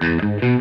Mm-hmm.